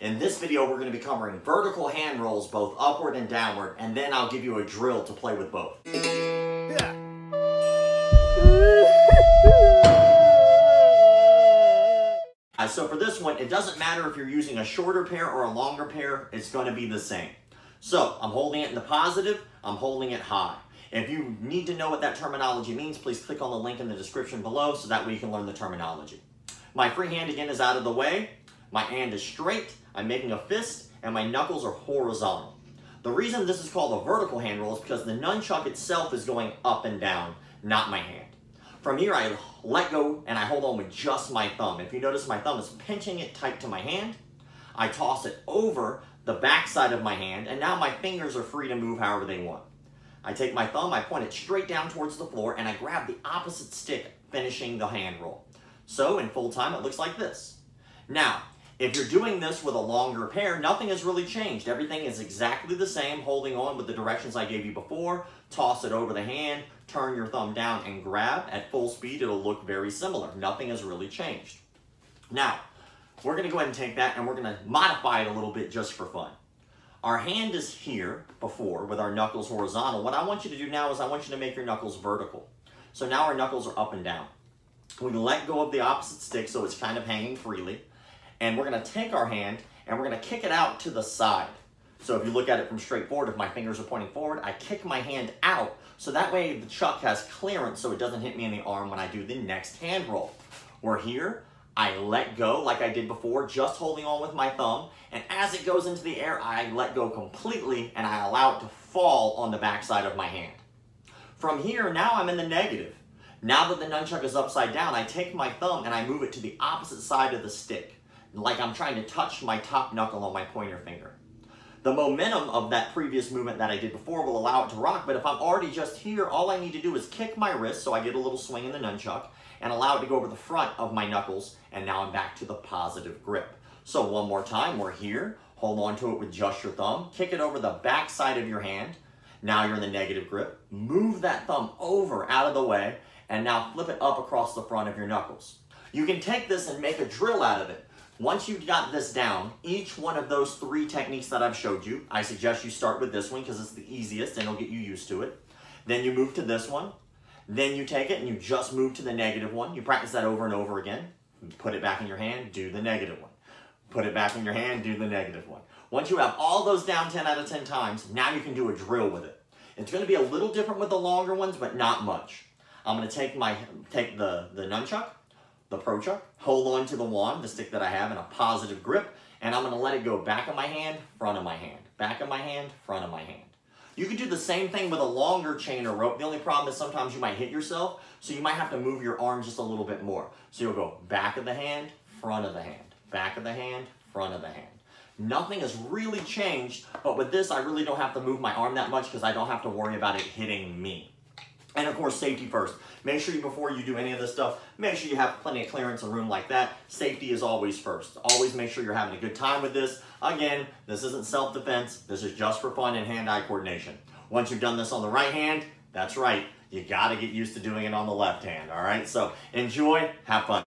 In this video, we're going to be covering vertical hand rolls, both upward and downward, and then I'll give you a drill to play with both. So for this one, it doesn't matter if you're using a shorter pair or a longer pair, it's going to be the same. So I'm holding it in the positive, I'm holding it high. If you need to know what that terminology means, please click on the link in the description below so that way you can learn the terminology. My free hand again is out of the way, my hand is straight, I'm making a fist, and my knuckles are horizontal. The reason this is called a vertical hand roll is because the nunchuck itself is going up and down, not my hand. From here, I let go and I hold on with just my thumb. If you notice, my thumb is pinching it tight to my hand. I toss it over the back side of my hand, and now my fingers are free to move however they want. I take my thumb, I point it straight down towards the floor, and I grab the opposite stick, finishing the hand roll. So in full time, it looks like this. Now, if you're doing this with a longer pair, nothing has really changed. Everything is exactly the same, holding on with the directions I gave you before. Toss it over the hand, turn your thumb down and grab. At full speed, it'll look very similar. Nothing has really changed. Now, we're gonna go ahead and take that and we're gonna modify it a little bit just for fun. Our hand is here before with our knuckles horizontal. What I want you to do now is I want you to make your knuckles vertical. So now our knuckles are up and down. We let go of the opposite stick so it's kind of hanging freely. And we're gonna take our hand and we're gonna kick it out to the side. So if you look at it from straight forward, if my fingers are pointing forward, I kick my hand out so that way the chuck has clearance so it doesn't hit me in the arm when I do the next hand roll. We're here, I let go like I did before, just holding on with my thumb, and as it goes into the air, I let go completely and I allow it to fall on the backside of my hand. From here, now I'm in the negative. Now that the nunchuck is upside down, I take my thumb and I move it to the opposite side of the stick like I'm trying to touch my top knuckle on my pointer finger. The momentum of that previous movement that I did before will allow it to rock, but if I'm already just here, all I need to do is kick my wrist so I get a little swing in the nunchuck and allow it to go over the front of my knuckles, and now I'm back to the positive grip. So one more time, we're here, hold on to it with just your thumb, kick it over the back side of your hand, now you're in the negative grip, move that thumb over out of the way, and now flip it up across the front of your knuckles. You can take this and make a drill out of it. Once you've got this down, each one of those three techniques that I've showed you, I suggest you start with this one because it's the easiest and it'll get you used to it. Then you move to this one. Then you take it and you just move to the negative one. You practice that over and over again. Put it back in your hand, do the negative one. Put it back in your hand, do the negative one. Once you have all those down 10 out of 10 times, now you can do a drill with it. It's going to be a little different with the longer ones, but not much. I'm going to take my take the, the nunchuck, the Pro Chuck, hold on to the wand, the stick that I have in a positive grip, and I'm gonna let it go back of my hand, front of my hand, back of my hand, front of my hand. You can do the same thing with a longer chain or rope. The only problem is sometimes you might hit yourself, so you might have to move your arm just a little bit more. So you'll go back of the hand, front of the hand, back of the hand, front of the hand. Nothing has really changed, but with this, I really don't have to move my arm that much because I don't have to worry about it hitting me. And of course, safety first. Make sure you, before you do any of this stuff, make sure you have plenty of clearance and room like that. Safety is always first. Always make sure you're having a good time with this. Again, this isn't self-defense. This is just for fun and hand-eye coordination. Once you've done this on the right hand, that's right. You gotta get used to doing it on the left hand, all right? So enjoy, have fun.